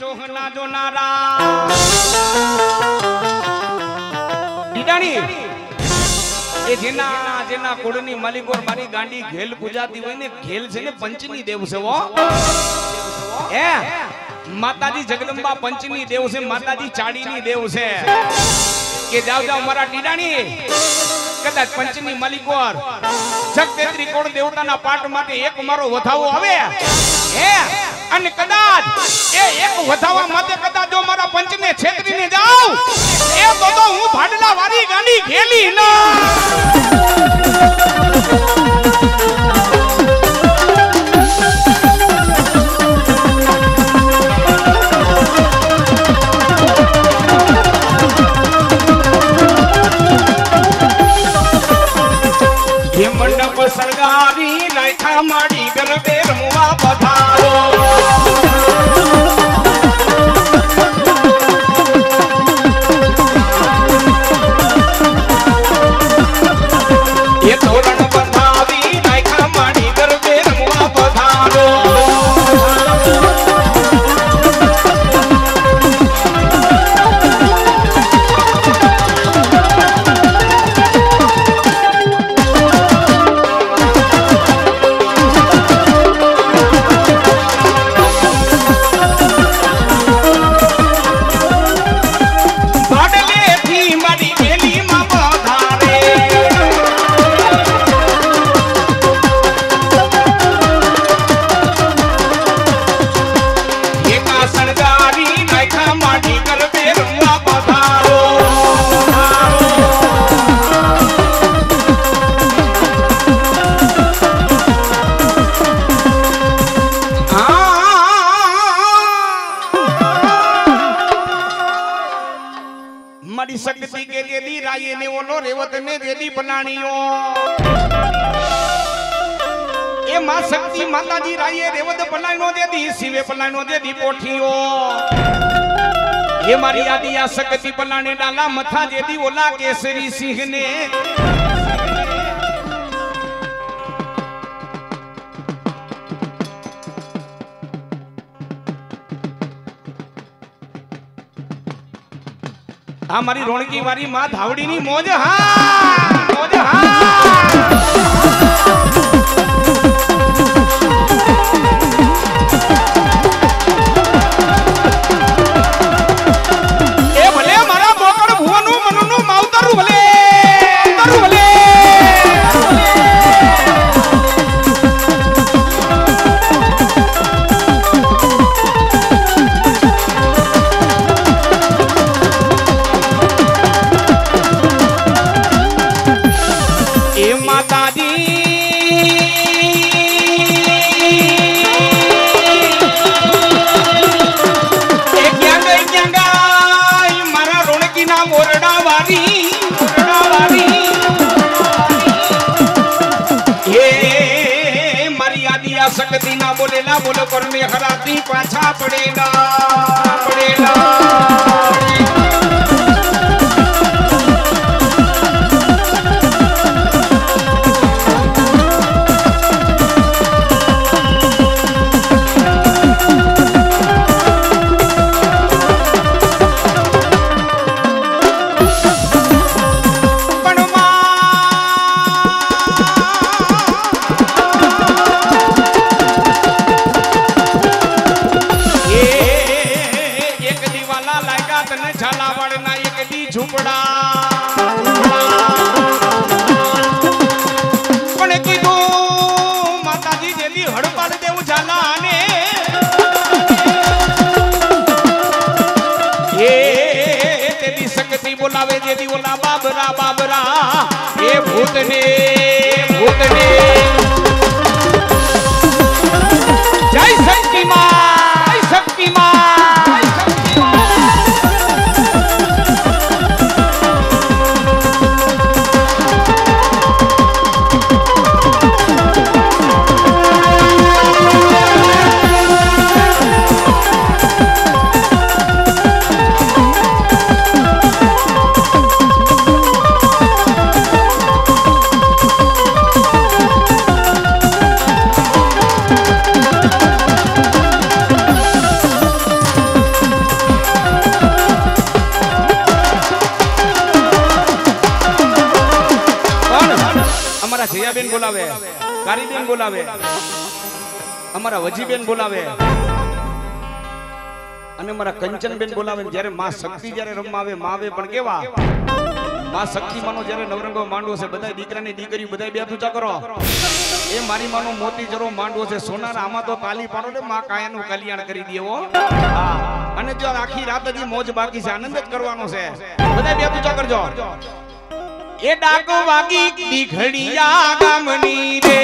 જોહના જોનારા. ઈડાણી, એ દેવ છે માતાજી જગદંબા પંચની દેવ છે, માતાજી ચાડીની દેવ છે. કે જાવ જાવ મારા ટીડાણી કદાચ પંચની મલિકોર ત્રિકોણ કોણ દેવતાના પાઠ માટે એક મારો વધાવો આવે. હે? અને કદાચ એ એક વધાવા માટે કદાચ જો મારા પંચને છેતરીને જાઉં, એ તો તો હું ભાડલા વારી ગાંડી ઘેલી ના. મંડપ રાયખા માડી ગરબે રમવા પધારો મારી શક્તિ કે દેદી રાયે ને ઓલો રેવત ને દેદી બનાણીઓ. એ માં શક્તિ માતાજી રાયે રેવત બનાવીનો દેદી શિવે બનાવીનો દેદી પોઠીઓ. એ મારી આદિ આ શક્તિ બનાને ડાલા મથા દેદી ઓલા કેસરી સિંહ ને આ મારી રોણકી મારી માં ધાવડીની મોજ હા મોજ હા. હરાતી ભૂતને ભૂતને. અમારા વજીબેન બોલાવે. અને મારા કંચનબેન બોલાવે જ્યારે માં શક્તિ જ્યારે રમવા આવે, માં પણ કેવા? માં શક્તિ માનો જ્યારે નવરંગો માંડવો છે બધા દીકરાની દીકરી બધા બે ઊંચા કરો એ મારી માનો મોતી જરો માંડવો છે, સોનાના આમાં તો પાલી પાડો ને માં કાયાનું કલ્યાણ કરી દેવો અને જો આખી રાત હજી મોજ બાકી છે, આનંદ જ કરવાનો છે. બધા બે ઊંચા કરજો એ ડાકો વાગી દીઘડિયા ગામની રે.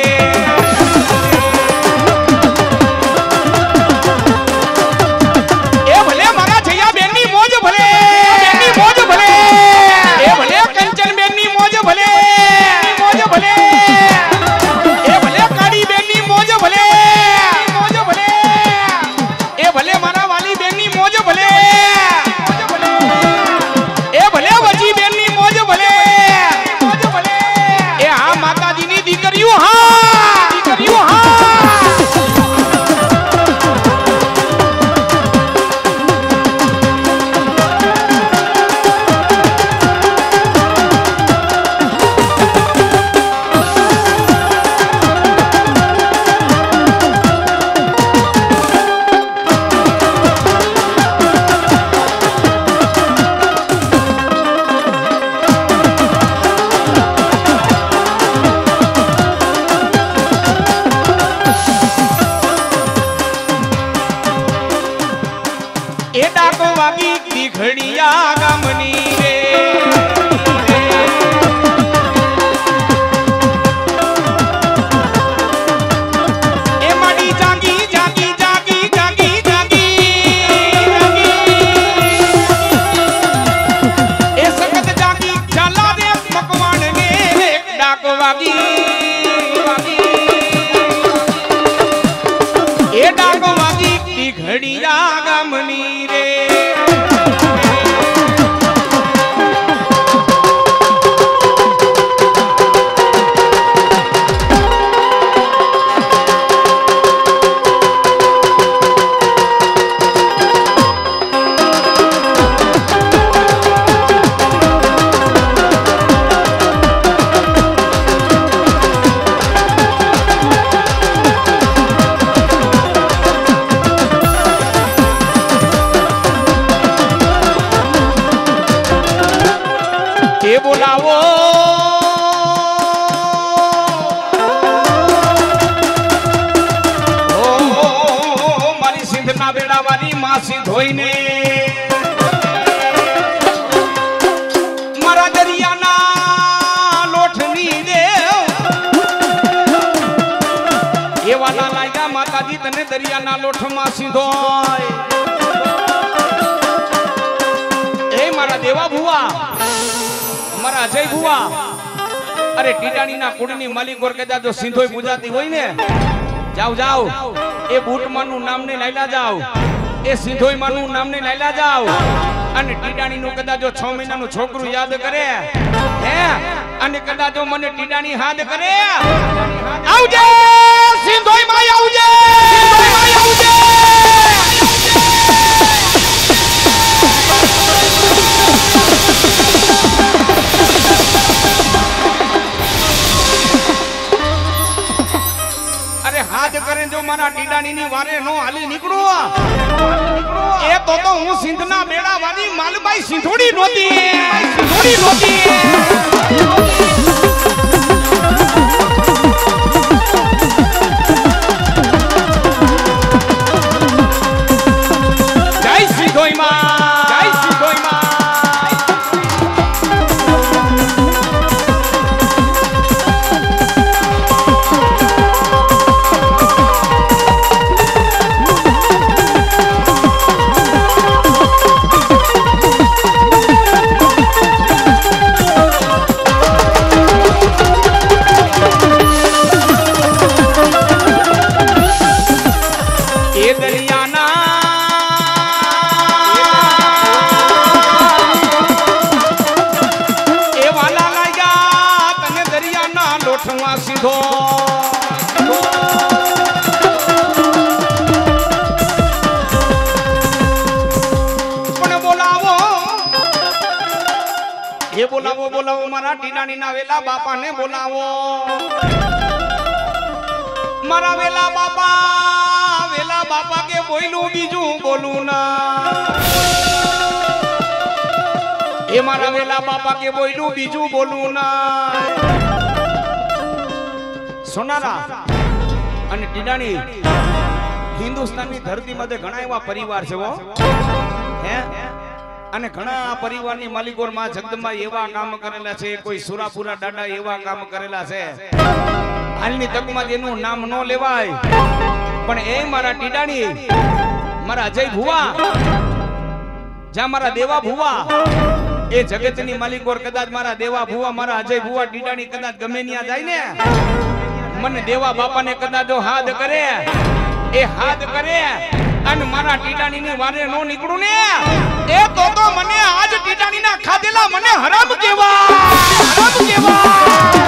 ઓ, મારી સિંધના બેડાવાળી માં સિંધ હોઈને મારા દરિયાના લોઠની દેવ. એવા ના લાગ્યા માતાજી તને દરિયાના લોઠમાં સીધોય મારા દેવા ભુવા. મારા અજય ભુવા. અરે ટીટાણીના કુળની માલિક ઓર કદાચ જો સિંધોય પૂજાતી હોય ને. જાવ જાવ એ બૂટમાનું નામ ને લાયલા જાવ એ સિંધોય માનું નામ ને લાયલા જાવ અને ટીટાણીનું કદાચ જો છ મહિનાનું છોકરું યાદ કરે. હે? અને કદાચ મને ટીટાણી હાદ કરે. આવજે! સિંધોયમાં આવજે! સિંધોયમાં આવજે! હાથ કરે જો મારા ટીડાની વારે નો હાલી નીકળો એ તો તો હું સિંધના બેડા વાળી માલબાઈ સિંધોડી નોતી સિંધોડી નોતી જય ટીનાની ના વેલા બાપાને બોલાવો. મારા વેલા બાપા વેલા બાપા કે બોલું બીજું બોલું ના. એ મારા વેલા બાપા કે બોયલું બીજું બોલું ના. સોનારા અને ટીડાણી હિન્દુસ્તાનની ધરતી માટે ઘણા એવા પરિવાર છે હે? અને ઘણા પરિવારની માલિકો માં જગદંબા એવા કામ કરેલા છે, કોઈ સુરાપુરા દાદા એવા કામ કરેલા છે. હાલની તકમાં એનું નામ ન લેવાય, પણ એ મારા ટીડાણી, મારા અજય ભુવા, જ્યાં મારા દેવા ભુવા, એ જગતની માલિકોર કદાચ મારા દેવા ભુવા, મારા અજય ભુવા ટીડાણી કદાચ ગમે ત્યાં જાય ને, મને દેવા બાપાને કદાચ હાથ કરે. એ હાથ કરે અને મારા ટીટાણી ની વારે નો નીકળું ને. એ તો તો મને આજ ટીટાણી ના ખાધેલા મને હરામ કેવા. હરામ કેવા.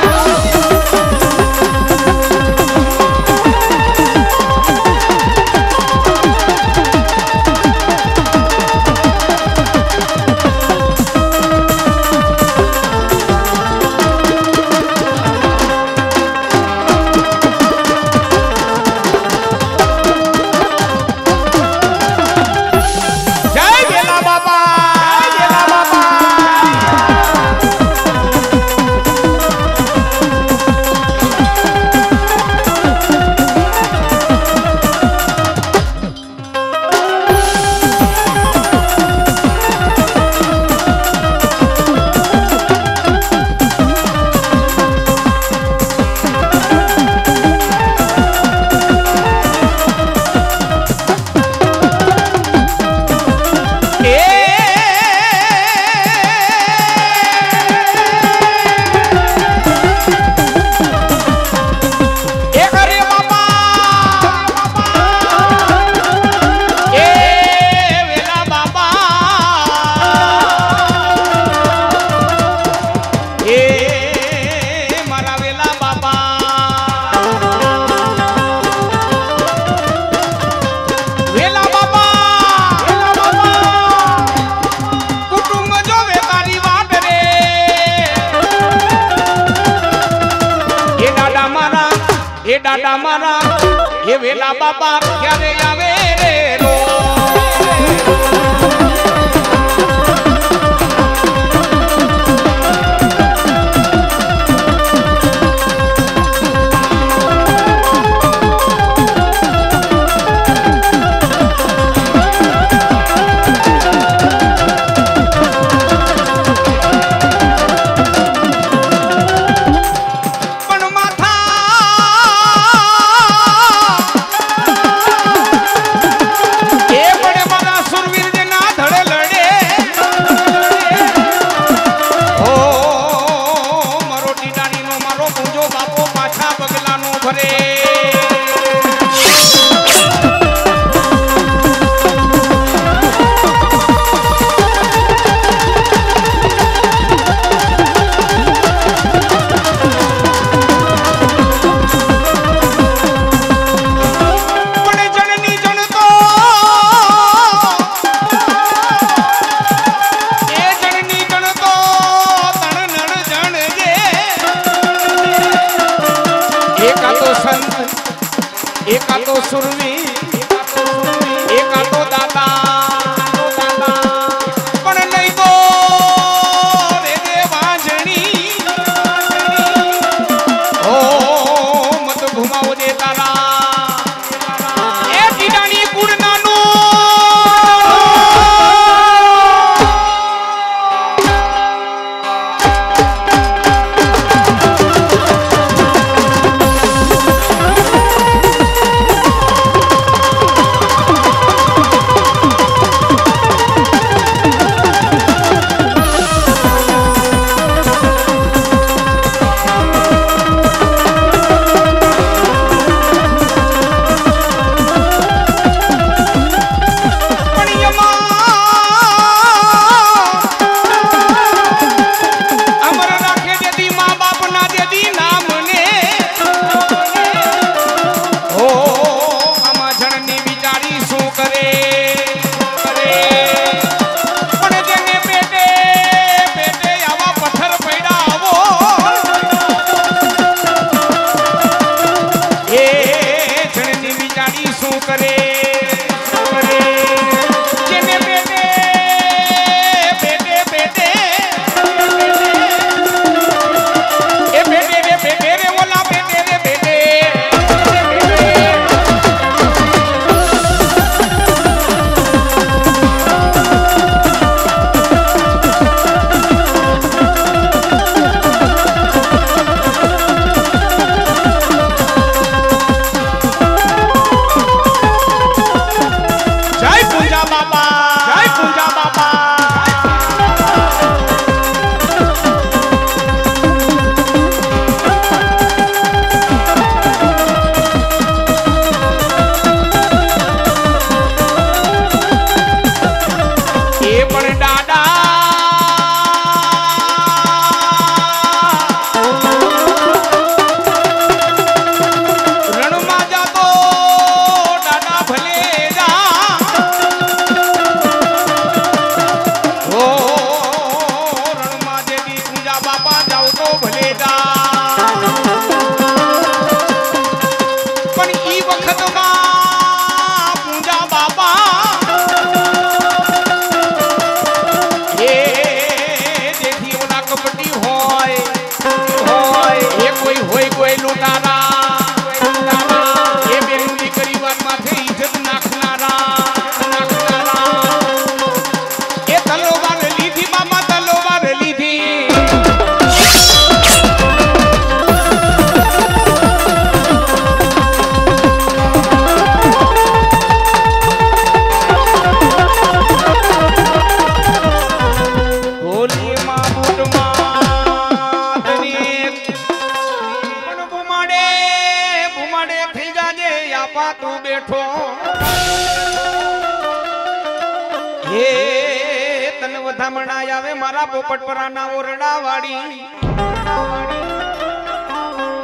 મારા પોપટપરાના ઓરડા વાળી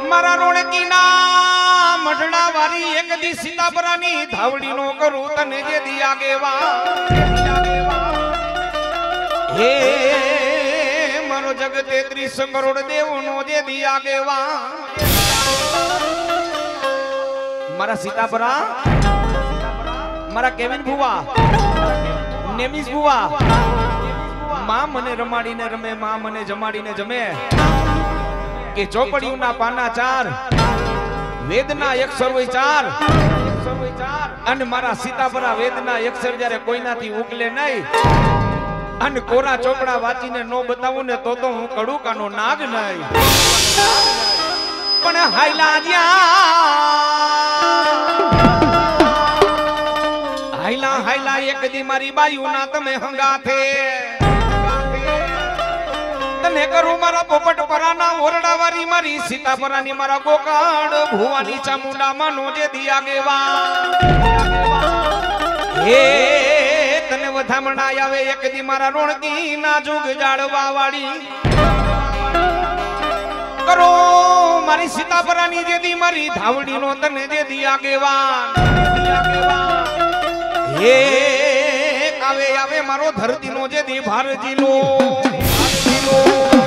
મારા રોણકીના મઢડા વાળી એક દી સીતાપરાની ધાવડી નો કરું તને જે દી આગેવા હે મારો જગ તેત્રીસ કરોડ દેવનો જે દી આગેવા મારા સીતાપરા, મારા કેવિન ભુવા, નેમિસ ભુવા માં મને રમાડીને રમે, માં મને જમાડીને જમે. કે ચોપડીઓના પાના ચાર, વેદના એક હોય ચાર. અને મારા સીતાપરા વેદના અક્ષર જ્યારે કોઈનાથી ઉકલે નહીં. અને કોરા ચોપડા વાંચીને નો બતાવું ને તો તો હું કડુકાનો નાગ નહીં. પણ હાઈલા હાઈલા હાઈલા એક દી મારી બાયુના તમે હંગાથે. તને કરું મારા પોપટ પરાના ઓરડા વારી મારી સીતાપરાની મારા ગોકાળ, ભુવાની ચામુંડા માનો જે દિયા ગેવા હે, તને વધામણા આવે એક દી મારા રોણકી ના જોગ જાળવા વાળી. કરો મારી સીતાપરાની જે દી, મારી ધાવડી નો તને જે દિયા ગેવા હે આવે આવે મારો ધરતી નો જે you.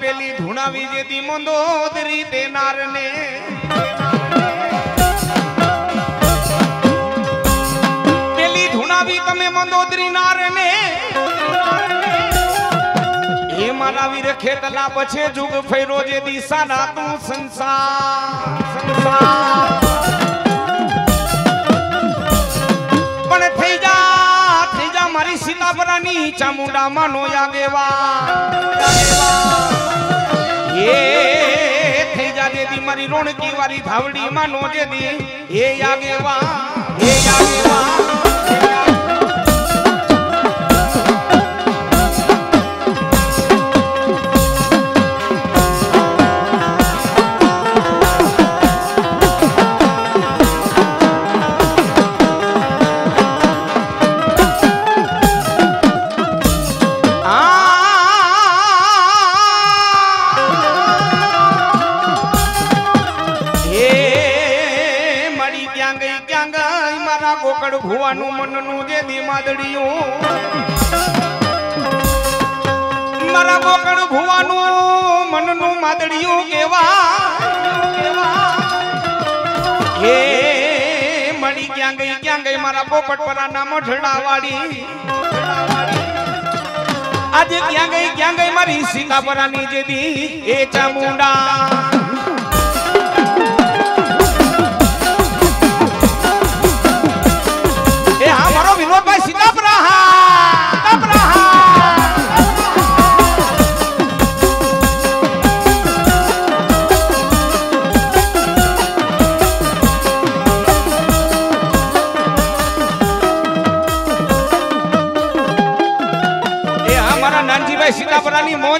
પેલી ધૂણાવી જે દી મંદોદરી દેનાર ને પેલી ધૂણાવી તમે મંદોદરી નાર ને એ મારા વીર ખેતલા પછી જુગ ફેરો જે દિશા ના તું સંસાર સંસાર. પણ થઈ મારી સીતાપરાની ચામુંડા માનો યાગેવા એ થઈ જા દેદી મારી રોણકી વાળી ધાવડી માનો જેદી દે હે યાગેવા હે ગોકળ ભુવાનું મનનું જે દીમાદડિયું મારા ગોકળ ભુવાનું મનનું માદડિયું કેવા? હે, મળી ક્યાં ગઈ ક્યાં ગઈ મારા પોપટ પરાના મઢડા વાળી આજે ક્યાં ગઈ ક્યાં ગઈ મારી સીતાપરાની જેદી? એ ચામુંડા. એ હા મારા નાનજીભાઈ સીતાપરાની મોજ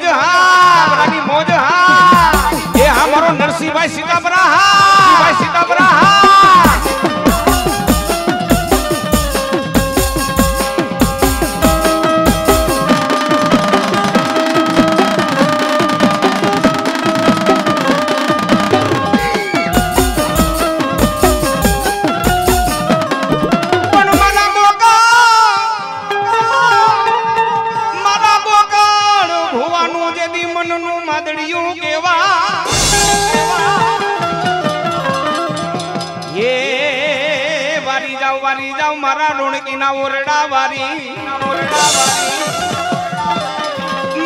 મારા રોણકીના ઓરડા વારી.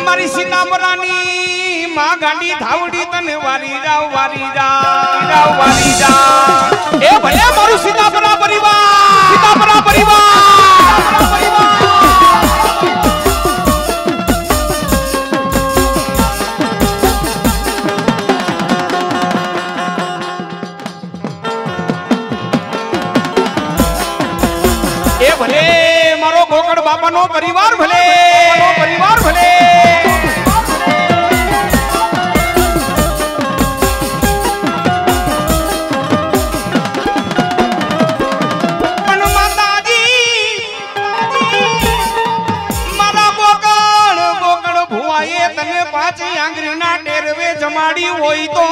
મારી સીતામરાની માં ગાંડી ધાવડી તને વારી જાવ વારી જાવ વારી જાવ એ ભલે મારું સીતાપરા પરિવાર સીતાપરા પરિવાર. બાપાનો પરિવાર ભલે. પરિવાર ભલે. તને પાંચ આંગળીના ટેરવે જમાડી હોય તો.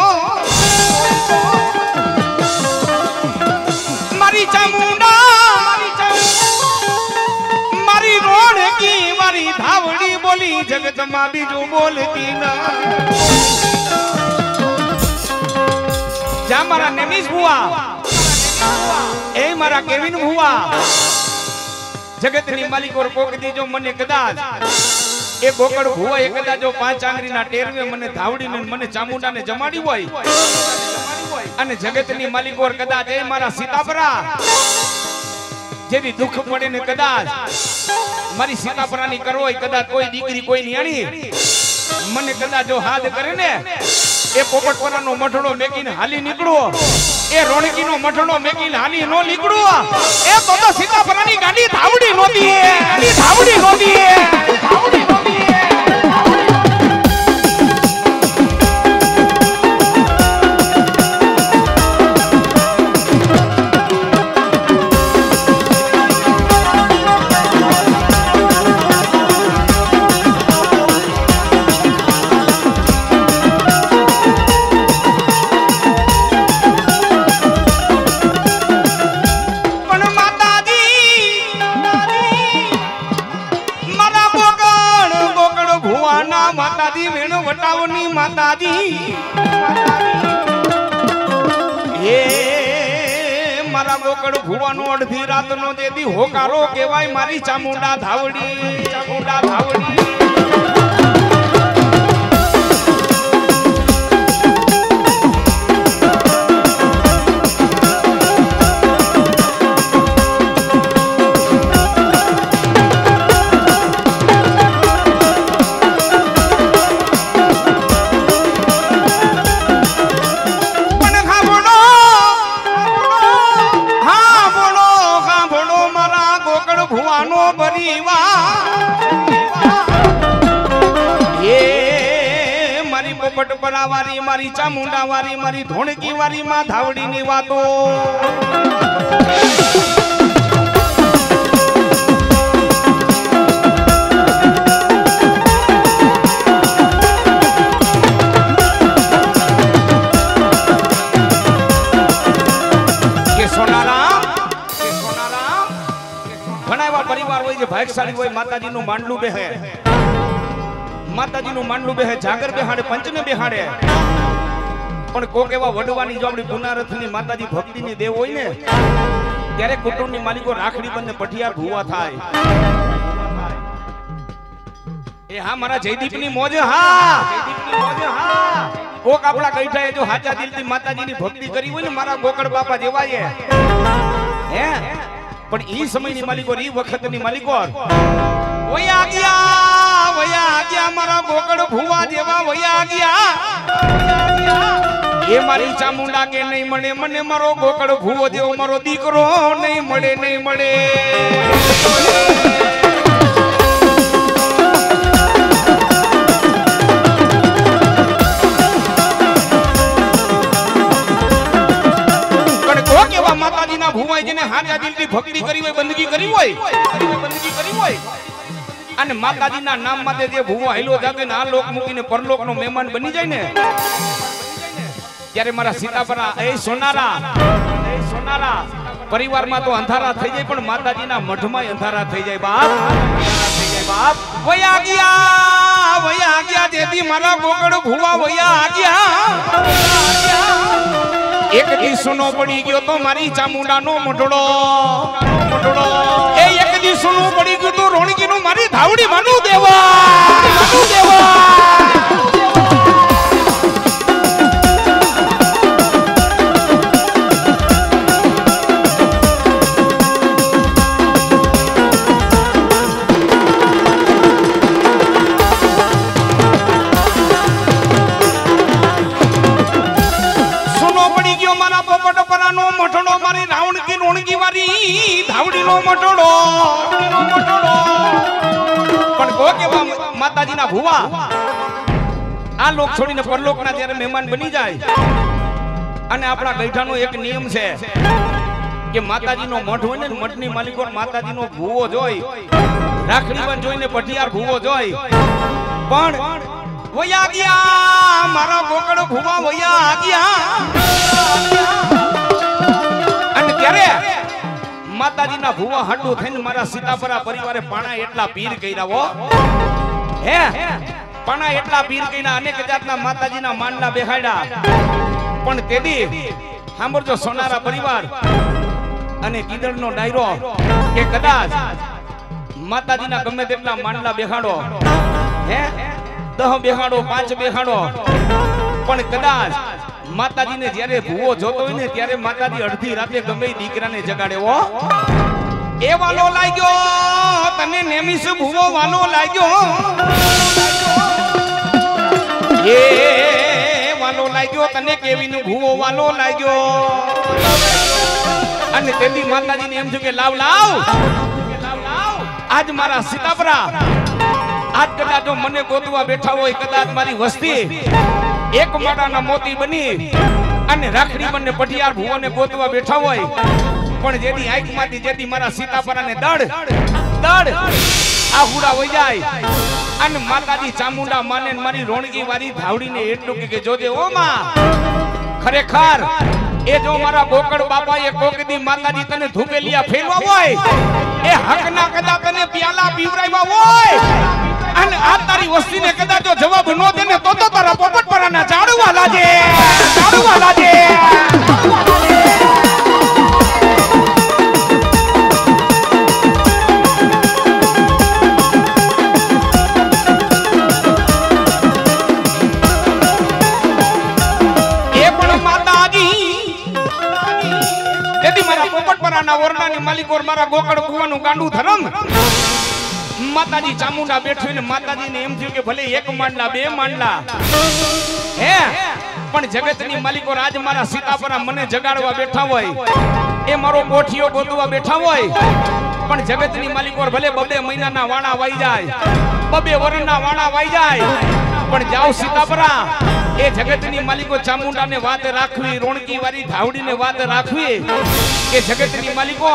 મારી ચામુંડા બોલી, જગતમાં બીજું બોલતી ના. મારા નેમિસ ભુવા. એ મારા કેવિન ભુવા. જગતની માલિક ઓર કોક દીજો મને કદાચ, એ બોકડ ભુવા એ કદાચ જો પાંચ આંગળીના ટેરવે મને ધાવડીને ને મને ચામુંડાને જમાડી હોય. અને જગતની માલિક ઓર કદાચ એ મારા સીતાપરા. જેવી દુઃખ પડે ને કદાચ મારી સીતાપરાની કરો કદાચ કોઈ દીકરી કોઈ નિયાણી. મને કદાચ જો હાથ કરે ને, એ પોપટપરાનો મઠડો મેકીને હાલી નીકળવો એ રોણકીનો મઠડો મેકીને હાલી નો નીકળવો એ તો સીતાપરાની ગાડી ધાવડી નોતી ગાડી ધાવડી નોતી ધાવડી રાતનો જેથી હોકારો કહેવાય મારી ચામુંડા ધાવડી. ચામુંડા ધાવડી. મારી ચામુંડા વારી, મારી ધોણકી વારી માં ધાવડીની વાતો. ઘણા એવા પરિવાર હોય જે ભાગશાળી હોય, માતાજીનું માંડલું બેહે માતાજીનું માંડલું બેહે, જાગર બેહાડે, પંચને બેહાડે. પણ કોક એવા વડવાની જો આપણી પુનારથની માતાજી ભક્તિની દેવ હોય ને, ત્યારે કુટુંબની માલિકો રાખડી બંને પઠિયાર ભૂવા થાય. એ હા, મારા જયદીપની મોજ મોજ હા. કોક આપણા કઈઠાએ જો હાચા દિલથી માતાજીની ભક્તિ કરી હોય ને, મારા ગોકળ બાપા જેવાય. હે? પણ ઈ સમયની માલિકો, ઈ વખતની માલિકો વયા ગયા! વયા ગયા, મારા ગોકળ ભૂવા જેવા વયા ગયા. એ મારી ચામુંડા કે નહીં મળે, મને મારો ગોકળ ભૂવો જેવો મારો દીકરો નહીં મળે નહીં મળે. માતાજીના ભુવાય જેને હાજા દિલથી ભક્તિ કરી હોય બંદગી કરી હોય, બંદગી કરી હોય? અને માતાજીના નામ માટે જે ભૂવો હેલો જાગે ને આ લોક મૂકીને પરલોકનો મહેમાન બની જાય ને? ત્યારે મારા સીતાપરા, એ સોનારા એ સોનારા, પરિવારમાં તો અંધારા થઈ જાય, પણ માતાજીના મઠમાં અંધારા થઈ જાય, બાપ. થઈ બાપ વયા ગયા વયા ગયા, જેથી મારા ગોકળ ભૂવા વયા ગયા. એક દી સુનો પડી ગયો તો મારી ચામુંડાનો મોટડો મોટડો એ એક દી સુનો પડી ગયું તો રોણકીનું મારી ધાવડી માનું દેવા. માનું દેવા. ગયો મારા મારી રાવણકી રોણકી વારી ધાવડીનો મઠડો ધાવડીનો મઠડો. પણ કહો કે બા માતાજીના ભુવા આ લોક છોડીને પરલોકના જ્યારે મહેમાન બની જાય, અને આપણા ગઈઠાનો એક નિયમ છે કે માતાજીનો મઠ હોય ને, મઠની માલિકો માતાજીનો ભૂવો જોઈ રાખડી પણ જોઈને પટિયાર ભૂવો જોઈ પણ વયા ગયા, મારા બોકડો ભૂવા વયા ગયા અને ત્યારે માતાજીના ભૂવા હાંડું થઈને મારા સીતાપરા પરિવારે પાણા એટલા પીર કર્યા હો. હે? પાણા એટલા પીર કર્યા, અનેક જાતના માતાજીના માંડલા બેહાડ્યા. પણ તેદી, સાંભળજો સોનારા પરિવાર અને ગીદડનો ડાયરો કે કદાચ માતાજીના ગમે તેટલા માંડલા બેહાડો. હે? દહ બેહાડો, પાંચ બેહાડો. પણ કદાચ માતાજીને જ્યારે ભૂવો જોતો હોય ને ત્યારે માતાજી અડધી રાતે ગમે દીકરાને જગાડે, હો. એ વાલો લાગ્યો, તને નેમિસ ભૂવો વાલો લાગ્યો એ વાલો લાગ્યો, તને કેવીનો ભૂવો વાલો લાગ્યો. અને તેથી માતાજીને એમ થયું કે, લાવ લાવ. આજ મારા સીતાપરા. આજ કદાચ મને ગોતવા બેઠા હોય, કદાચ મારી વસ્તી. એક માળાના મોતી બની અને રાખડી બંને પટિયાર ભુવને ગોતવા બેઠા હોય. પણ જેની આંખમાંથી જેથી મારા સીતાપરાને દડ દડ આહુડા હુડા વઈ જાય. અને માતાજી ચામુંડા માને મારી રોણકી વાળી ધાવડીને એટલું કે જોજે ઓ માં ખરેખર એ જો મારા ગોકળ બાપાએ કોકદી માતાજી તને ધૂપેલિયા ફેરવા હોય, એ હકના કદા તને પ્યાલા પીવરાવ્યા હોય, અને આ તારી વસ્તીને કદાચ જો જવાબ નો દે ને તો તો તારા પોપટ પરાના ચાડવા લાજે ચાડવા લાજે. પોપટપરાના ઓરડાની માલિક ઓર મારા ગોકળ કુવાનું ગાંડું ધરમ માતાજી ચામુંડા બેઠો ને માતાજીને એમ થયું કે ભલે એક માંડલા, બે માંડલા. હે? પણ જગતની માલિકો આજ મારા સીતાપરા મને જગાડવા બેઠા હોય. એ મારો કોઠીઓ ગોતવા બેઠા હોય. પણ જગતની માલિકો ભલે બબે મહિનાના વાણા વાઈ જાય, બબે વરણના વાણા વાઈ જાય. પણ જાઓ સીતાપરા. એ જગતની માલિકો ચામુંડાને વાત રાખવી રોણકી વાળી ધાવડીને વાત રાખવી. કે જગતની માલિકો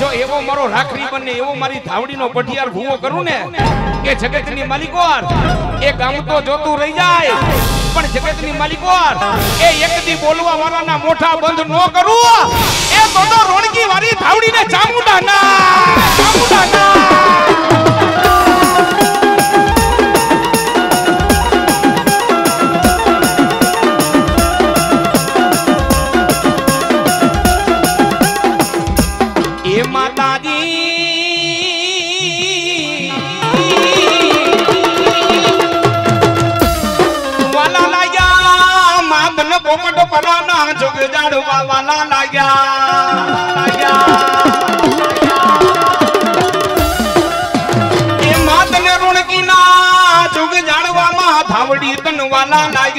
જો એવો મારો રાખડી બને, એવો મારી ધાવડીનો પટિયાર ભૂવો કરું ને કે જગતની માલિકો એ ગામ તો જોતું રહી જાય, પણ જગતની માલિકો એ એક દી બોલવા વાળાના મોઢા બંધ નો કરું. એ તો રોણકી વાળી ધાવડીને ચામુંડા ના પરાના જોગ જાડવા વાલા લાગ્યા. લાગ્યા એ માતને રુણકી ના જોગ જાડવામાં ધાવડી તન વાલા લાગ્યા.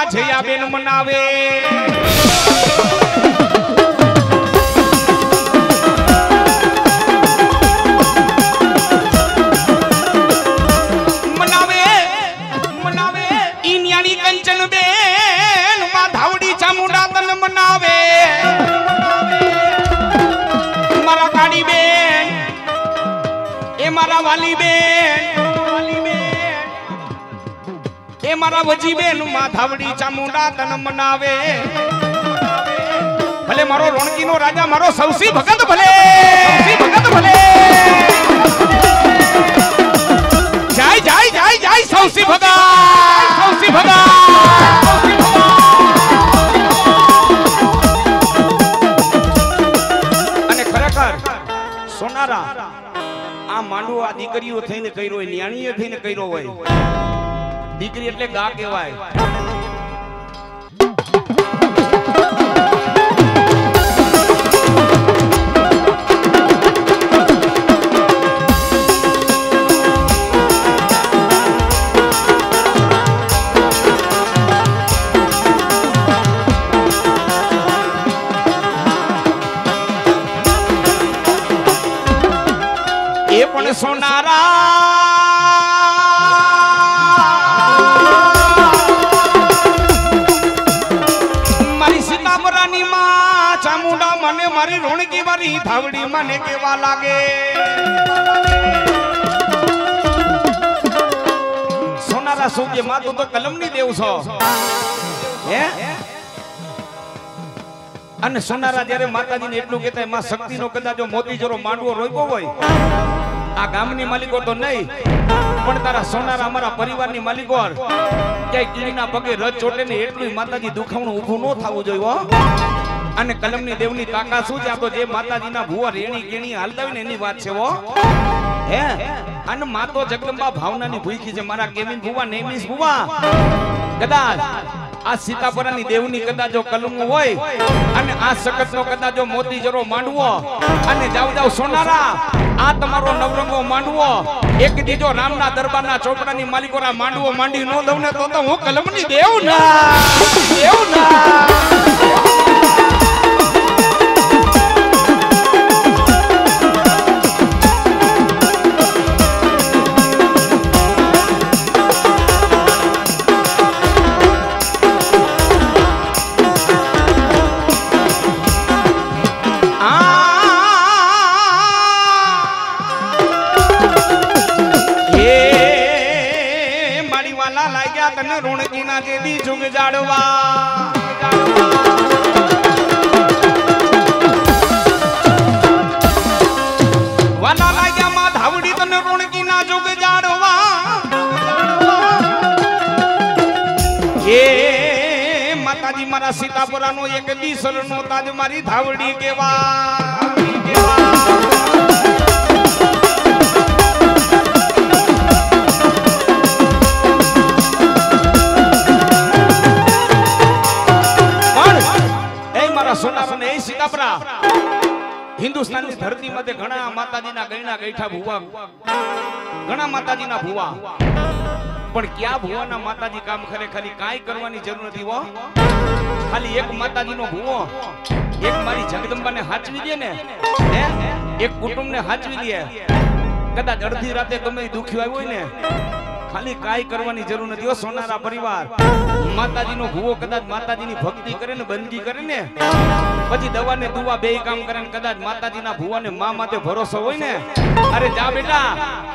મનાવે બેન મનાવે. મારા બેન માથાવડી ચામુંડા તન મનાવે. ભલે મારો રોણકીનો રાજા, મારો સૌસી ભગત ભલે ભગત ભલે. જાય જાય જાય જાય સૌસી ભગત સૌસી ભગત અને ખરેખર સોનારા, આ માંડવો આ દીકરીઓ થઈને કર્યો હોય, ન્યાણીએ થઈને કર્યો હોય દીકરી એટલે ગા કહેવાય. થાવડી મને કેવા લાગે? સોનારા સૂર્યમાં તું તો કલમની દેવ છો. હે? અને સોનારા જ્યારે માતાજીને એટલું કહેતા માં, શક્તિનો કદાચ જો જરો માંડવો રોક્યો હોય, આ ગામની માલિકો તો નહીં, પણ તારા સોનારા અમારા પરિવારની માલિકો ક્યાંય કીડીના પગે રજ ચોટે ને એટલું માતાજી દુખાવણું ઊભું ન થવું જોઈએ અને કલમની દેવની તાકાત શું છે? આ તો જે માતાજીના ભુવા રેણી કેણી હાલતા હોય ને એની વાત છે હો. હે? અને માતો જગદંબા ભાવનાની ભૂખી છે. મારા કેવિન ભુવા, નેમિસ ભુવા. કદાચ આ સીતાપરાની દેવની કદાચ જો કલમ હોય અને આ સખતનો કદાચ જો મોતી જરો માંડવો અને જાવ જાવ સોનારા, આ તમારો નવરંગો માંડવો. એક દીજો રામના દરબારના ચોપડાની માલિકોરા માંડવો માંડી નો દઉં ને તો તો હું કલમની દેવ ના દેવ ના જુગ જાડવા વાલા લાગ્યા માં ધાવડી તને રોણકીના જોગ જાડવા એ માતાજી મારા સીતાપુરાનો એક દીસરનો તાજ મારી ધાવડી કેવા એ મારા એ સીતાપરા. હિન્દુસ્તાનની ધરતી માટે ઘણા માતાજીના ગયણા ગૈઠા ભુવા. ઘણા માતાજીના ભુવા. પણ ક્યાં ભુવાના માતાજી કામ ખરે ખાલી કાંઈ કરવાની જરૂર નથી હો. ખાલી એક માતાજીનો ભુવો. એક મારી જગદંબાને હાચવી દે ને એક કુટુંબને હાચવી દે કદાચ અડધી રાતે ગમે દુખ્યું આવ્યું હોય ને ખાલી કાંઈ કરવાની જરૂર નથી હો, સોનારા પરિવાર. માતાજીનો ભૂવો કદાચ માતાજીની ભક્તિ કરે ને બંદગી કરે ને, પછી દવા ને દુવા બે કામ કરે ને કદાચ માતાજીના ભૂવાને મા માથે ભરોસો હોય ને, અરે જા બેટા,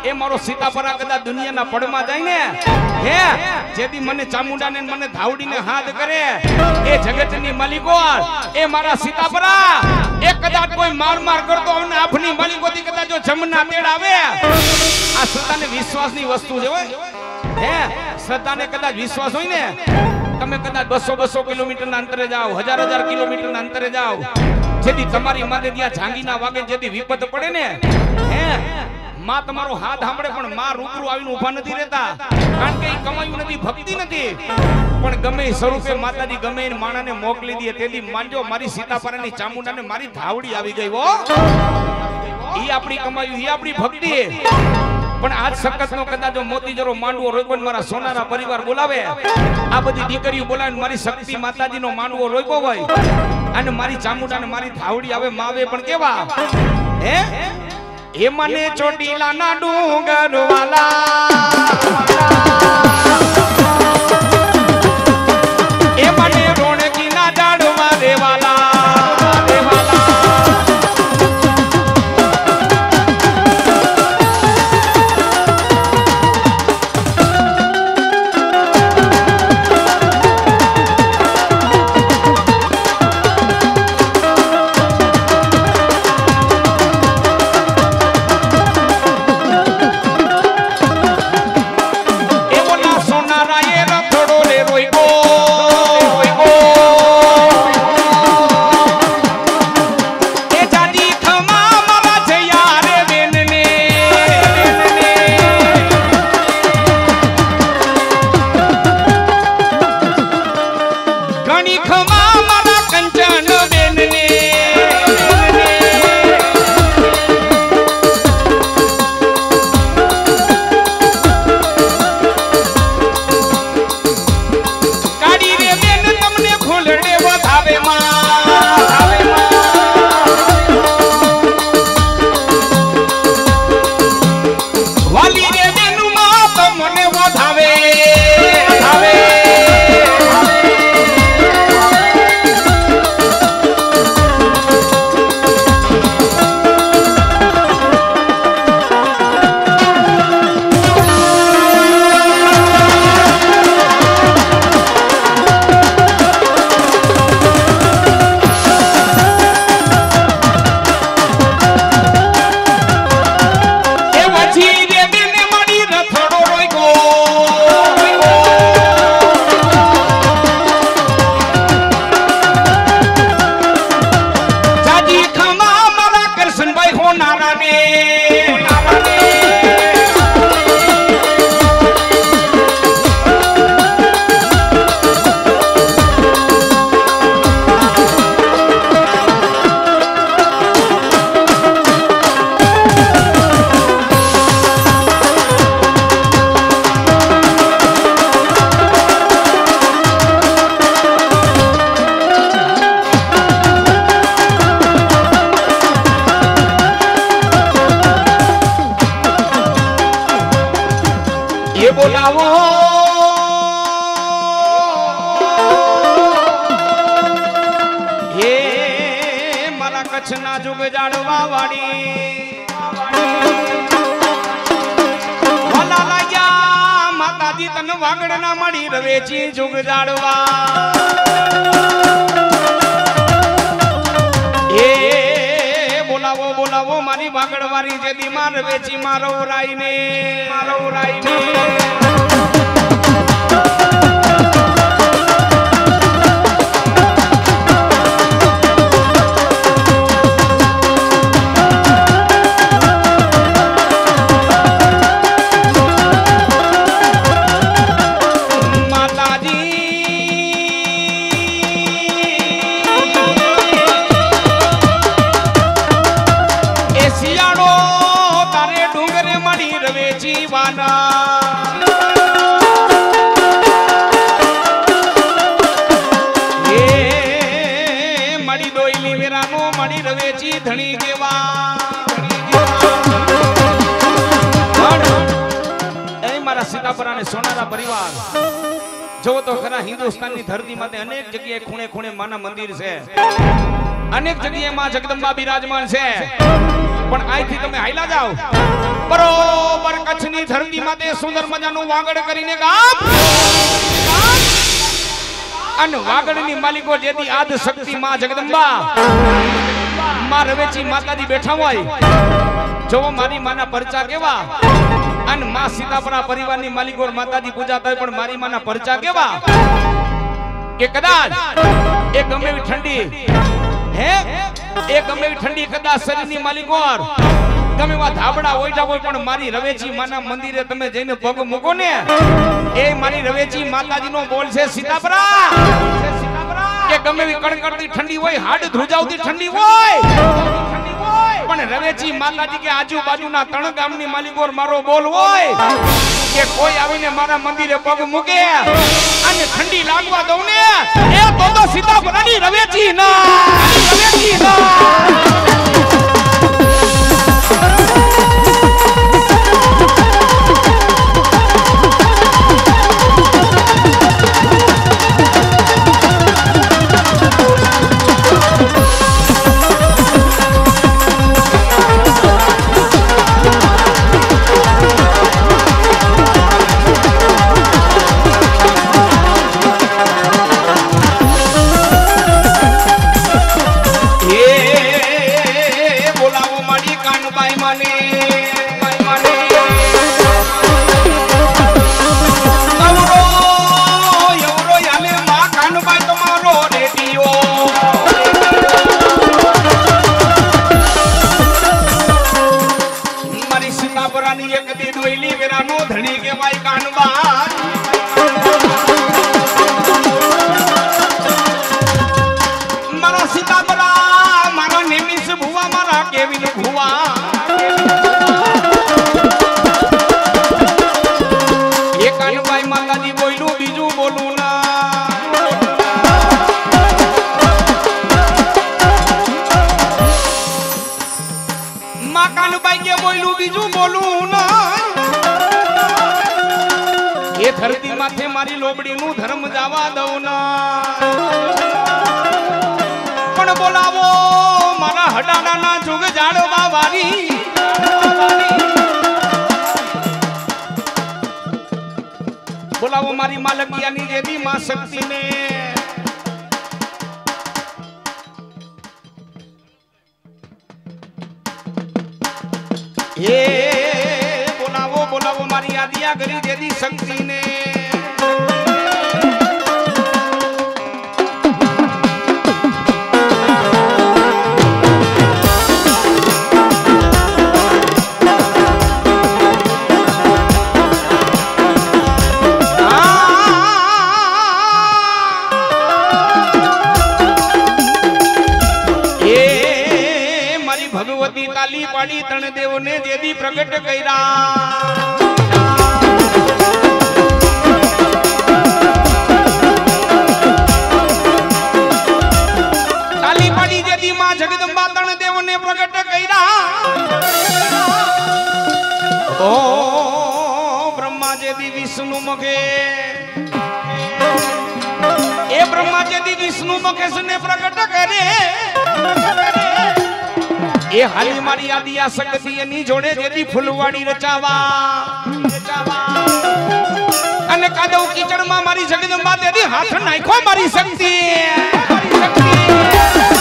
એ મારો સીતાપરા કદાચ દુનિયાના પડમાં જાય ને, હે જેથી મને ચામુંડાને મને ધાવડીને હાથ કરે, એ જગતની માલિકો, એ મારા સીતાપરા, એ કદાચ કોઈ માર માર કરતો આપની માલિકોથી કદાચ જો જમના તેડ આવે. આ શ્રદ્ધાને વિશ્વાસની વસ્તુ છે, હોય. હે, શ્રદ્ધાને કદાચ વિશ્વાસ હોય ને, તમે કદાચ બસો બસો કિલોમીટર ના અંતરે જાઓ, હજાર હજાર કિલોમીટર ના અંતરે જાઓ, જેથી તમારી માથે ત્યાં જાંગીના વાગે જેથી વિપત પડે ને. હે, માં તમારો હાથ સાંભળે, પણ માં રૂબરૂ આવીને ઊભા નથી રહેતા. કારણ કે એ કમાયું નથી, ભક્તિ નથી. પણ ગમે સ્વરૂપે માતાજી ગમે એ માણાને મોકલી દે, તેથી માનજો મારી સીતાપરાની ચામુંડાને મારી ધાવડી આવી ગઈ હો. એ આપણી કમાયું એ આપણી ભક્તિ. પણ આજ સખત નો કદાચ મોતી જરો માંડવો ને મારા સોનારા પરિવાર બોલાવે, આ બધી દીકરીઓ બોલાવે મારી શક્તિ માતાજી નો માંડવો રોઈકો હોય, અને મારી ચામુંડા ને મારી ધાવડી આવે માવે પણ કેવા? હે? એ મને ચોટીલાના ડુંગર એ જો ખરા હિન્દુસ્તાનની ધરતી અનેક જગ્યાએ ખૂણે ખૂણે માના મંદિર છે. અનેક જગ્યાએ માં જગદંબા બિરાજમાન છે. પણ અહીંથી તમે હાઈલા જાઓ. બરોબર કચ્છની ધરતી સુંદર મજાનું વાગડ કરીને ગામ. અને વાગડની માલિકો જેથી આદ શક્તિ માં જગદંબા. માં રવેચી માતાજી બેઠા હોય. જોવો મારી માના પરચા કેવા. અને માં સીતાપરા પરિવારની માલિકોર માતાજી પૂજા થાય પણ મારી માના પરચા કેવા? કે કદાચ એ ગમે એવી ઠંડી, હે? એ ગમે એવી ઠંડી કદાચ શરીરની માલિકોર ગમે એવા ધાબડા ઓઈટા હોય પણ મારી રવેચી માના મંદિરે તમે જઈને પગ મૂકો ને, એ મારી રવેચી માતાજીનો બોલ છે સીતાપરા. કે ગમે એવી કડકડતી ઠંડી હોય, હાડ ધ્રુજાવતી ઠંડી હોય પણ રવેચી માતાજી કે આજુબાજુના ત્રણ ગામની માલિકોર મારો બોલ હોય. કે કોઈ આવીને મારા મંદિરે પગ મૂકે અને ઠંડી લાગવા દઉં ને, એ તો સીતાપુરાની રવેચી ના રવેચી ના. પાડી ત્રણ દેવને જેદી પ્રગટ કર્યા. વિષ્ણુ મુખે એ બ્રહ્મા જેદી વિષ્ણુ મુખે સુને પ્રગટ કરે. એ હાલી મારી યાદી આ સંગતિ એની જોડે જેથી ફૂલવાડી રચાવા. અને કાદવ કિચડમાં મારી જગદંબા દેદી હાથ નાખ્યો મારી શક્તિ. મારી શક્તિ.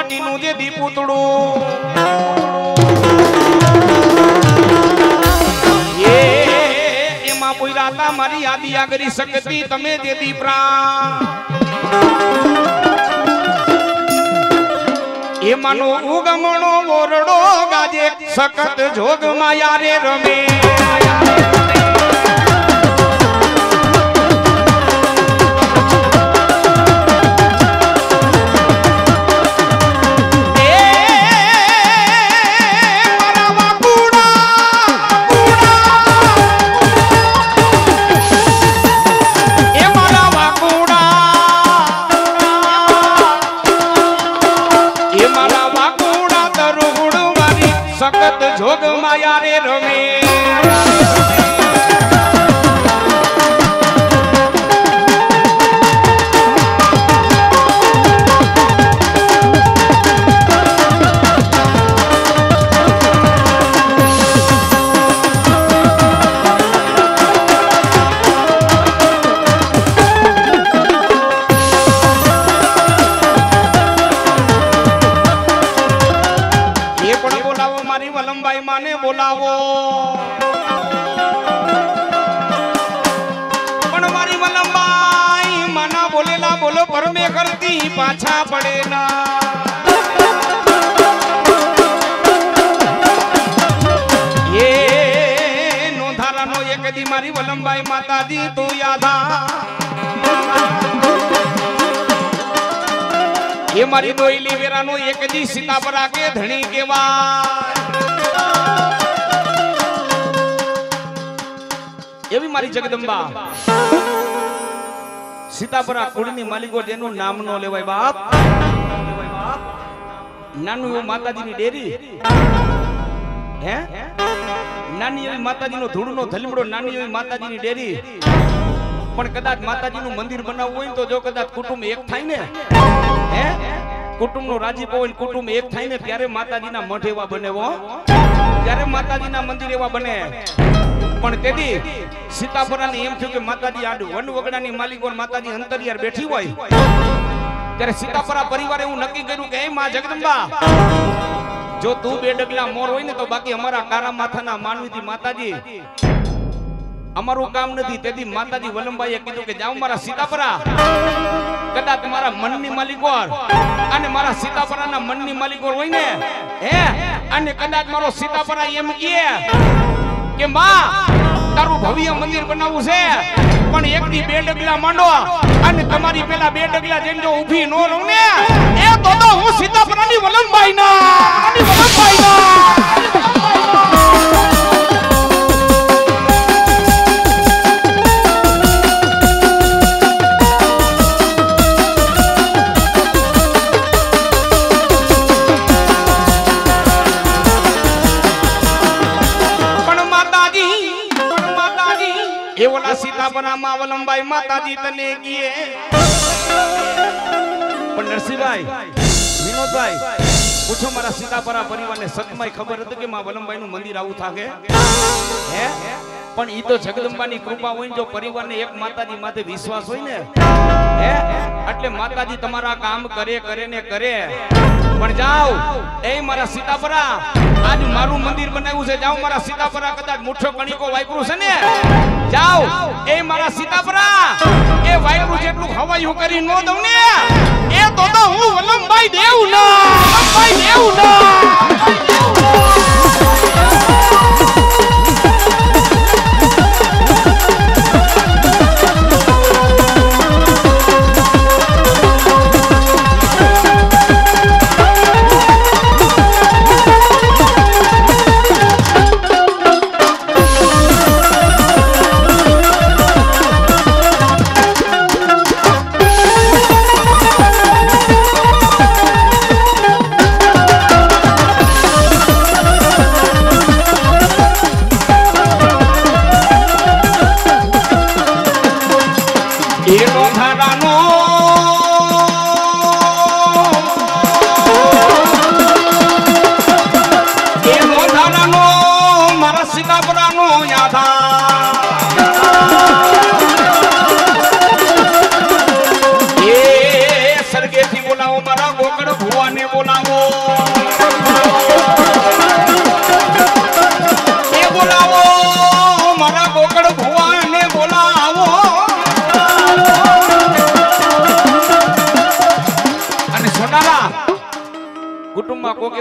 માટીનું જે દીપૂતડું એ એમાં પોઈરાતા મારી યાદી આગરી શકતી તમે જે દીપરા. એમાંનો ઉગમણો ઓરડો ગાજે, સખત જોગ યારે રમે. જોગ માયા રે રમે. પાછા પડે ના એ નોંધારાનો એક દી મારી વલમભાઈ માતાજી, તું યાદા એ મારી દોઈલી વેરાનો એક દી સીતાપરા કે ધણી કેવા એવી મારી જગદંબા. સીતાપરા કુળની માલિકો જેનું નામ નો લેવાય બાપ. નાનું એવું માતાજીની ડેરી. હે? નાની એવી માતાજીનો ધૂળનો ધલમડો, નાની એવી માતાજીની ડેરી. પણ કદાચ માતાજીનું મંદિર બનાવવું હોય તો જો કદાચ કુટુંબ એક થાય ને. હે? કુટુંબનો રાજીપો હોય કુટુંબ એક થાય ને, ત્યારે માતાજીના મઠ એવા બને ત્યારે માતાજીના મંદિર એવા બને. પણ તેથી સીતાપરાને એમ થયું કે માતાજી આડું વન માલિકો ને માતાજી અંતરિયાર બેઠી હોય. ત્યારે સીતાપુરા પરિવારે એવું નક્કી કર્યું કે, એ માં જગદંબા, જો તું બે ડગલા મોર હોય ને તો બાકી અમારા કારા માથાના માનવીથી માતાજી, અમારું કામ નથી. તેથી માતાજી વલમભાઈએ કીધું કે, જાઓ મારા સીતાપરા, કદાચ મારા મનની માલિકોર અને મારા સીતાપરાના મનની માલિકોર હોય ને, હે? અને કદાચ મારો સીતાપરા એમ કહે કે માં, તારું ભવ્ય મંદિર બનાવવું છે. પણ એક થી બે ડગલા માંડો અને તમારી પેલા બે ડગલા જઈને જો ઊભી નો રહું ને, એ તો હું સીતાપરાની વલમભાઈ ના વલમભાઈ ના સીતાપરામાં વલંબાઈ માતાજી તને કીએ. પણ નરસિંહભાઈ, વિનોદભાઈ, પૂછો મારા સીતાપરા પરિવારને સતમાય ખબર હતી કે માં વલમભાઈ નું મંદિર આવું થાકે? હે? પણ ઈ તો જગદંબાની કૃપા હોય ને જો પરિવારને એક માતાજી માથે વિશ્વાસ હોય ને, હે? એટલે માતાજી તમારા કામ કરે કરે ને કરે. પણ જાઓ, એ મારા સીતાપરા, આજ મારું મંદિર બનાવ્યું છે, જાઓ મારા સીતાપરા કદાચ મુઠ્ઠો કણિકો વાપરું છે ને. જાઓ, એ મારા સીતાપરા, એ વાયરું જેટલું હું કરી નો દઉં ને. એ તો તો હું વલમભાઈ દેવ ના વલમભાઈ દેવ ના.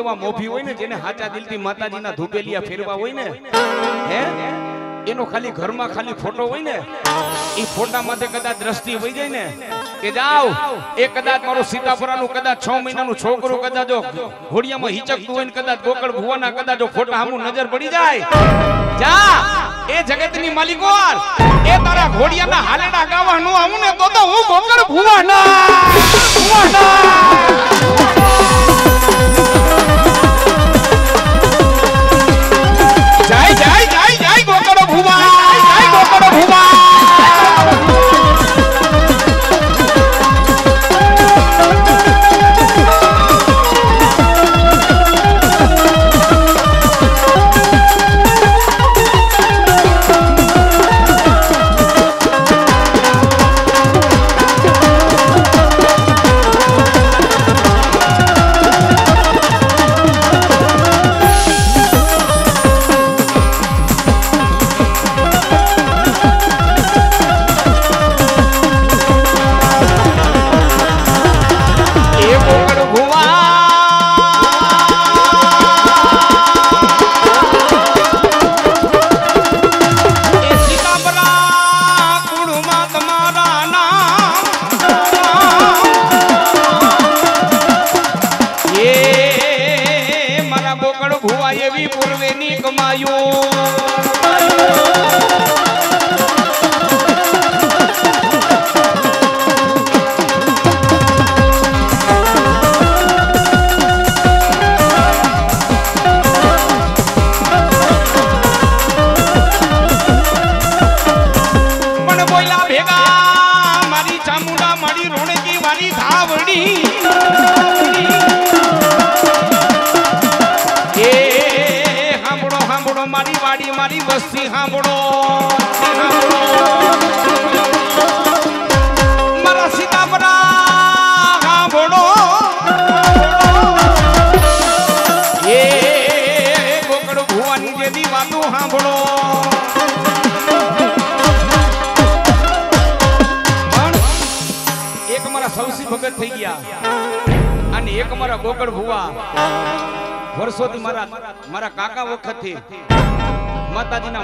એવા મોભી હોય ને જેને હાચા દિલથી માતાજીના ધૂપેલિયા ફેરવા હોય ને, હે? એનો ખાલી ઘરમાં ખાલી ફોટો હોય ને એ ફોટા માટે કદાચ દ્રષ્ટિ વહી જાય ને, કે જાઓ, એ કદાચ મારો સીતાપુરાનું કદાચ છ મહિનાનું છોકરું કદાચ હોડિયામાં હિચકતું હોય ને કદાચ ગોકળ ભુવાના કદાચ ફોટા સામું નજર પડી જાય. જા, એ જગતની માલિકોર, એ તારા ઘોડિયાના હાલેડા ગાવાનું આવું તો તો હું ગોકળ ભુવાના ભુવાના.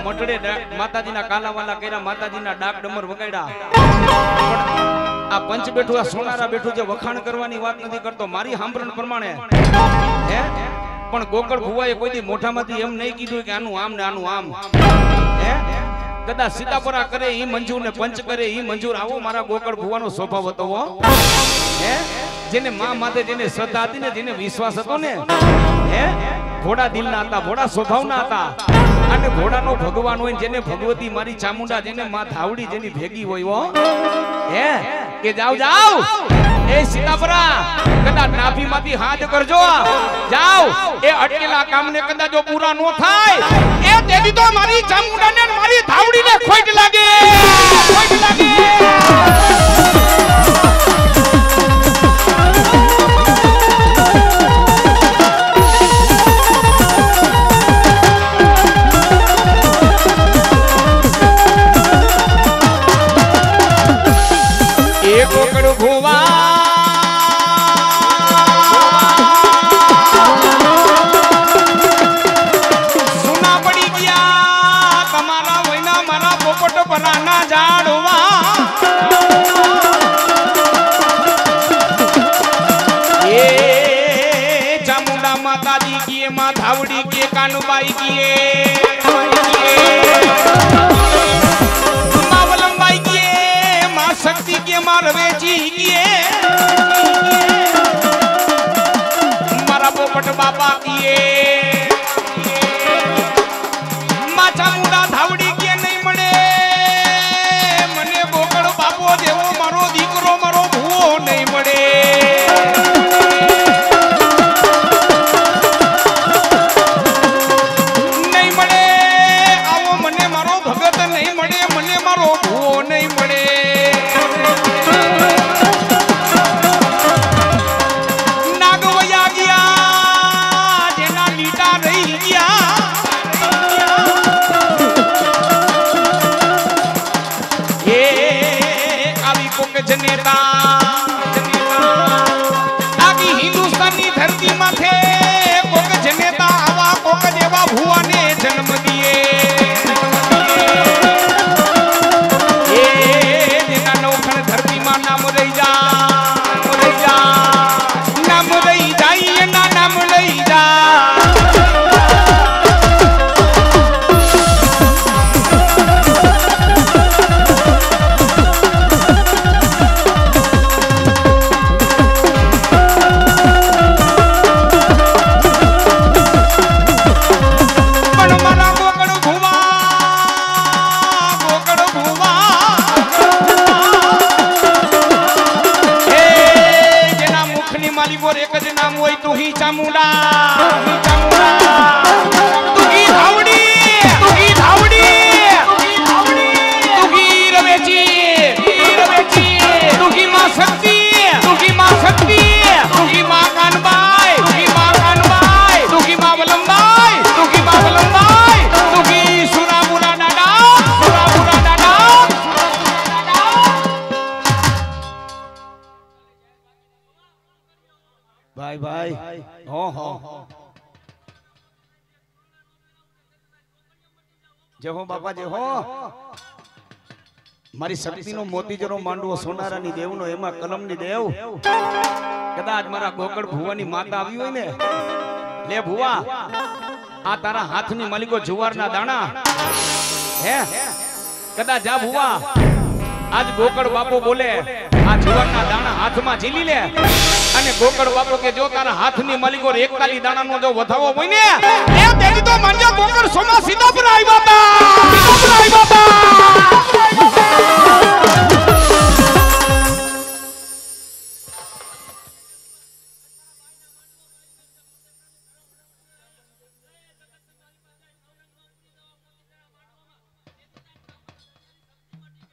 મટડે માતાજીના કાલાવાલા કર્યા, માતાજીના ડાક ડમર વગાડ્યા. આ પંચ બેઠું, આ સોનારા બેઠું જે વખાણ કરવાની વાત નથી કરતો, મારી સાંભળણ પ્રમાણે. હે? પણ ગોકળ ભુવાએ કોઈ દી મોઢામાંથી એમ નહીં કીધું કે આનું આમ ને આનું આમ. હે? કદાચ સીતાપરા કરે, ઈ મંજૂર ને પંચ કરે, ઈ મંજૂર. આવો મારા ગોકળ ભુવાનો સ્વભાવ હતો હે? જેને માં માથે જેને શ્રદ્ધા હતી ને, જેને વિશ્વાસ હતો ને. હે? ભોળા દિલના હતા, ભોળા સ્વભાવના હતા. અને ઘોડાનો ભગવાન હોય જેને ભગવતી મારી ચામુંડા જેને માં થાવડી જેની ભેગી હોય, હે. કે જાવ જાવ એ સીતાપરા, કદાચ નાભીમાંથી હાથ કરજો જાવ એ અટકેલા કામને કદાચ જો પૂરા નો થાય. એ તેથી તો મારી ચામુંડાને મારી થાવડીને ખોટ લાગે. ખોટ લાગે. yeah. મારી શક્તિનો મોતીજરો માંડવો સોનારાની દેવનો, એમાં કલમની દેવ. કદાચ મારા ગોકળ ભુવાની માતા આવી હોય ને. લે ભુવા, આ તારા હાથની માલિકો જુવારના દાણા. હે? કદાચ જા ભુવા, આજ ગોકળ બાપુ બોલે, આ જુવારના દાણા હાથમાં ઝીલી લે. અને ગોકળ બાપુ કે જો તારા હાથની માલિકો એકતાલી દાણાનો જો વધાવો હોય ને, એ તેની તો માનજો ગોકળ સોના સીધો પર આવ્યા હતા સીધો પર આવ્યા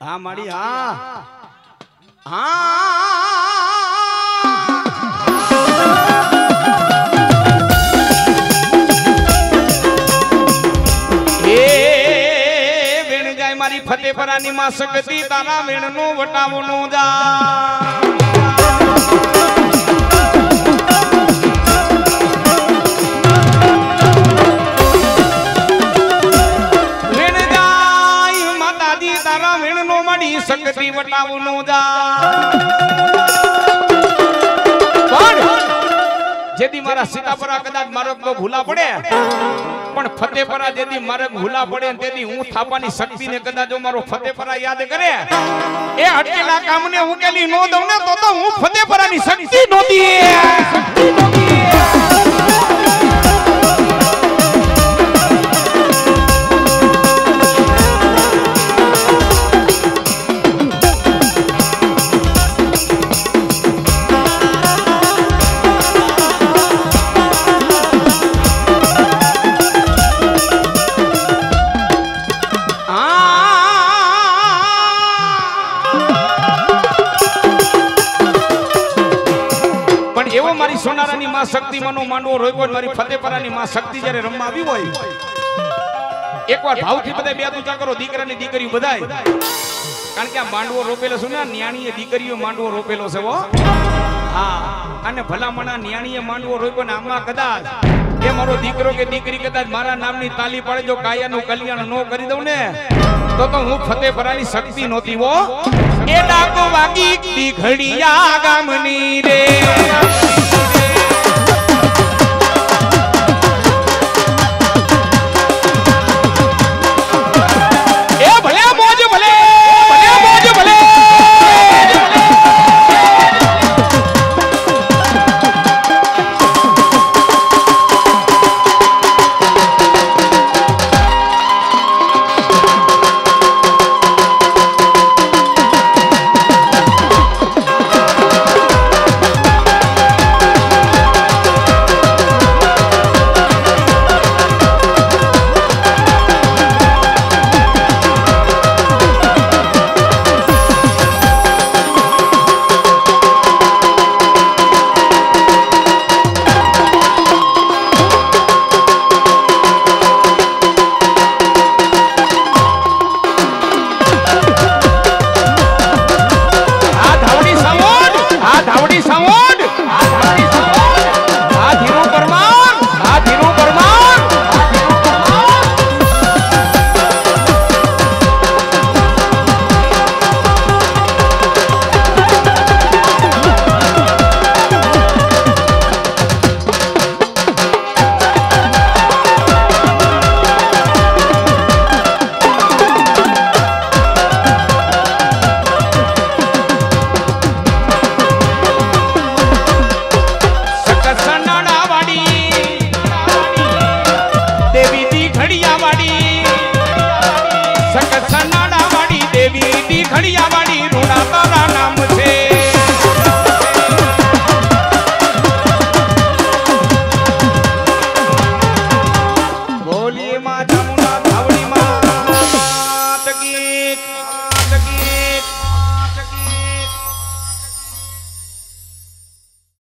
હા માડી હા ગાય મારી ફતેપરાની માં સગતી તારા વેણ નો વટાવો નો જા. મળી શક્તિ વટાવો નો જા પણ મારા સીતાપરા કદાચ મારો તો ભૂલા પડે પણ ફતેપરા જેથી મારે ભૂલા પડે તેથી હું થાપાની શક્તિને કદાચ જો મારો ફતેપરા યાદ કરે એ અટકેલા કામને કેલી નો દઉં ને તો તો હું ફતેપરાની શક્તિ નોતી. શક્તિ નોતી. માં માંડવો રોક્યો ને મારી ફતેપરાની માં શક્તિ જ્યારે રમવા આવી હોય, એકવાર ભાવથી બધા બે તું કરો દીકરાની દીકરી બધાય. કારણ કે આ માંડવો રોપેલો છે ને ન્યાણીએ દીકરીઓ માંડવો રોપેલો છે હો. હા, અને ભલામણા ન્યાણીએ માંડવો રોપ્યો ને આમાં કદાચ એ મારો દીકરો કે દીકરી કદાચ મારા નામની તાલી પાડે જો કાયાનું કલ્યાણ નો કરી દઉં ને, તો તો હું ફતેપરાની શક્તિ નહોતી હો. એ ડાકો વાગી દીઘડિયા ગામની રે.